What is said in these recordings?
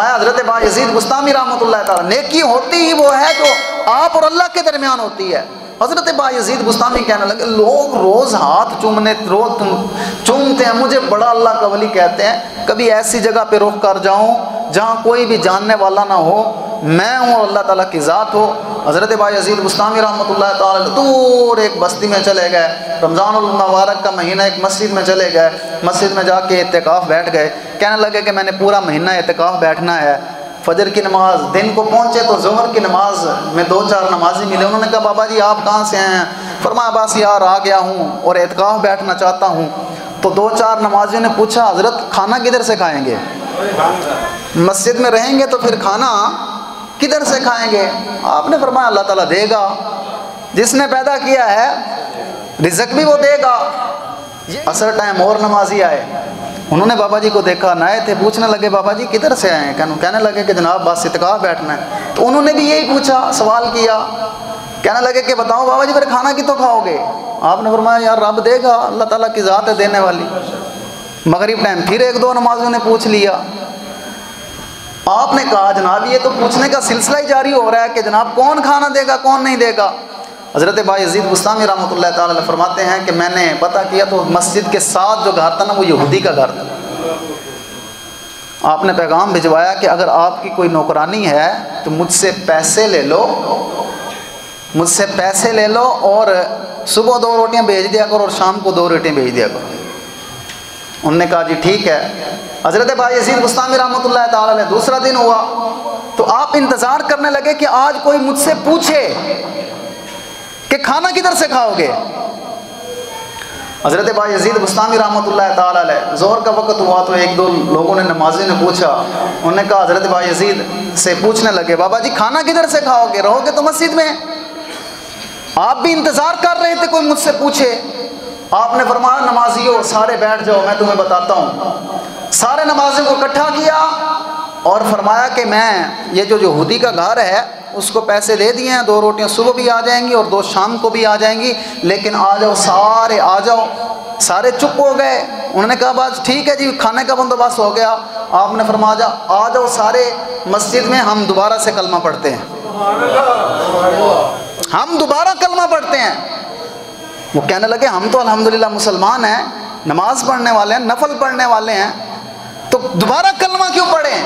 فرمایا، حضرت با یزید گستامی رحمۃ اللہ تعالیٰ، نیکی ہوتی ہی وہ ہے جو آپ اور اللہ کے درمیان ہوتی ہے۔ حضرت با یزید گستامی کہنے لگے، لوگ روز ہاتھ چومنے، روز چومتے ہیں، مجھے بڑا اللہ کا ولی کہتے ہیں۔ کبھی ایسی جگہ پہ رخ کر جاؤں جہاں کوئی بھی جاننے والا نہ ہو، میں ہوں اور اللہ تعالیٰ کی ذات ہو۔ حضرت بھائی عزیز گستامی رحمۃ اللہ تعالیٰ دور ایک بستی میں چلے گئے۔ رمضان المبارک کا مہینہ ایک مسجد میں چلے گئے۔ مسجد میں جا کے اعتکاف بیٹھ گئے۔ کہنے لگے کہ میں نے پورا مہینہ اعتکاف بیٹھنا ہے۔ فجر کی نماز، دن کو پہنچے تو ظہر کی نماز میں دو چار نمازی ملے انہوں نے کہا، بابا جی آپ کہاں سے ہیں؟ فرمایا، بس یار، آ گیا ہوں اور اعتکاف بیٹھنا چاہتا ہوں۔ تو دو چار نمازیوں نے پوچھا، حضرت کھانا کدھر سے کھائیں گے؟ مسجد میں رہیں گے تو پھر کھانا کدھر سے کھائیں گے؟ آپ نے فرمایا اللہ تعالیٰ دے گا۔ جس نے پیدا کیا ہے، رزق بھی وہ دے گا۔ اثر ٹائم اور نمازی آئے۔ انہوں نے بابا جی کو دیکھا، نئے تھے، پوچھنے لگے، بابا جی کدھر سے آئے ہیں؟ کہنے لگے کہ جناب بس اتقاء بیٹھنا ہے۔ تو انہوں نے بھی یہی پوچھا، سوال کیا۔ کہنے لگے کہ بتاؤ بابا جی پھر کھانا کتوں کھاؤ گے؟ آپ نے فرمایا، یار رب دے گا، اللہ تعالیٰ کی ذات ہے دینے والی۔ مغرب ٹائم، پھر ایک دو نمازوں نے پوچھ لیا۔ آپ نے کہا جناب یہ تو پوچھنے کا سلسلہ ہی جاری ہو رہا ہے کہ جناب کون کھانا دے گا، کون نہیں دے گا۔ حضرت بھائی عزیز گستامی رحمۃ اللہ تعالیٰ علیہ فرماتے ہیں کہ میں نے پتہ کیا تو مسجد کے ساتھ جو گھر تھا نا وہ یہودی کا گھر تھا۔ آپ نے پیغام بھجوایا کہ اگر آپ کی کوئی نوکرانی ہے تو مجھ سے پیسے لے لو۔ مجھ سے پیسے لے لو اور صبح دو روٹیاں بھیج دیا کرو اور شام کو دو روٹیاں بھیج دیا کرو۔ انہوں نے کہا جی ٹھیک ہے۔ حضرت بھائی عزیز گستامی رحمۃ اللہ تعالیٰ علیہ دوسرا دن ہوا۔ تو آپ انتظار کرنے لگے کہ آج کوئی مجھ سے پوچھے کہ کھانا کدھر سے کھاؤ گے؟ حضرت بھائی عزیز گستامی رحمۃ اللہ تعالیٰ علیہ زہر کا وقت ہوا تو ایک دو لوگوں نے نمازی نے پوچھا۔ انہوں نے کہا حضرت بھائی عزیز سے پوچھنے لگے، بابا جی کھانا کدھر سے کھاؤ گے؟ رہو گے تو مسجد میں۔ آپ بھی انتظار کر رہے تھے کوئی مجھ سے پوچھے۔ آپ نے فرمایا، نمازیوں، سارے بیٹھ جاؤ، میں تمہیں بتاتا ہوں۔ سارے نمازیوں کو اکٹھا کیا اور فرمایا کہ میں، یہ جو یہودی کا گھر ہے، اس کو پیسے دے دیے ہیں، دو روٹیاں صبح بھی آ جائیں گی اور دو شام کو بھی آ جائیں گی، لیکن آ جاؤ، سارے آ جاؤ۔ سارے چپ ہو گئے۔ انہوں نے کہا، بس ٹھیک ہے جی کھانے کا بندوبست ہو گیا۔ آپ نے فرمایا آ جاؤ سارے مسجد میں، ہم دوبارہ سے کلمہ پڑھتے ہیں۔ ہم دوبارہ کلمہ پڑھتے ہیں۔ وہ کہنے لگے، ہم تو الحمدللہ مسلمان ہیں، نماز پڑھنے والے ہیں، نفل پڑھنے والے ہیں، تو دوبارہ کلمہ کیوں پڑھیں؟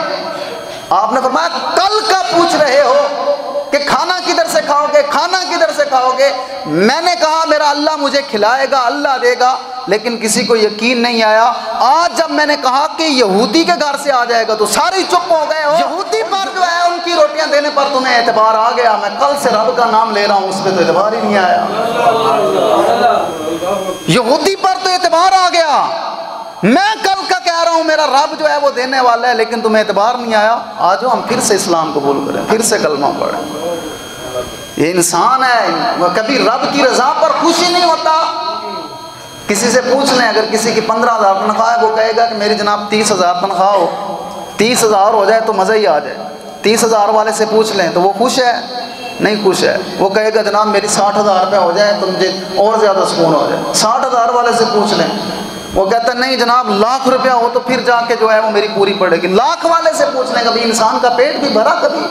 آپ نے فرمایا، کل کا پوچھ رہے ہو کہ کھانا کدھر سے کھاؤ گے، کھانا کدھر سے کھاؤ گے؟ میں نے کہا، میرا اللہ مجھے کھلائے گا، اللہ دے گا، لیکن کسی کو یقین نہیں آیا۔ آج جب میں نے کہا کہ یہودی کے گھر سے آ جائے گا، تو سارے چپ ہو گئے ہو۔ ان دینے پر تمہیں اعتبار آ گیا، میں کل سے رب کا نام لے رہا ہوں، اس پہ تو اعتبار ہی نہیں آیا۔ یہودی پر تو اعتبار آ گیا۔ میں کل کا کہہ رہا ہوں، میرا رب جو ہے وہ دینے والا ہے، لیکن تمہیں اعتبار نہیں آیا۔ آج ہم پھر سے اسلام قبول کریں، پھر سے کلمہ پڑھیں۔ یہ انسان ہے وہ کبھی رب کی رضا پر خوشی نہیں ہوتا۔ کسی سے پوچھ لیں، اگر کسی کی پندرہ ہزار تنخواہ ہے، وہ کہے گا کہ میری جناب تیس ہزار تنخواہ ہو۔ تیس ہزار ہو جائے تو مزہ ہی آ جائے۔ تیس ہزار والے سے پوچھ لیں تو وہ خوش ہے؟ نہیں خوش ہے۔ وہ کہے گا، جناب، میری ساٹھ ہزار روپے ہو جائے تو مجھے اور زیادہ سکون ہو جائے۔ ساٹھ ہزار والے سے پوچھ لیں۔ وہ کہتا ہے، نہیں جناب، لاکھ روپیہ ہو تو پھر جا کے جو ہے وہ میری پوری پڑے گی۔ لاکھ والے سے پوچھ لیں۔ کبھی انسان کا پیٹ بھی بھرا، کبھی۔